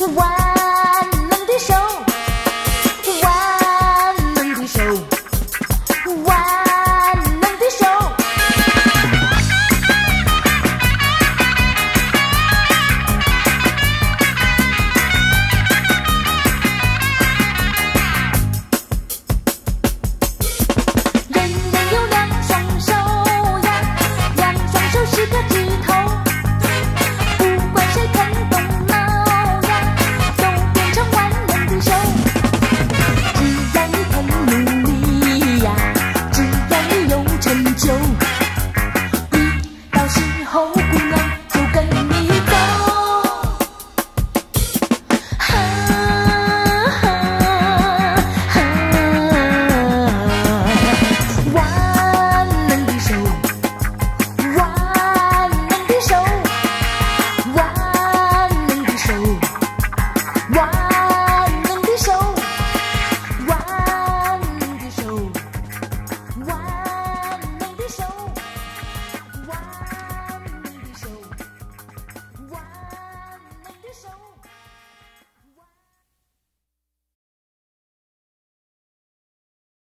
Why?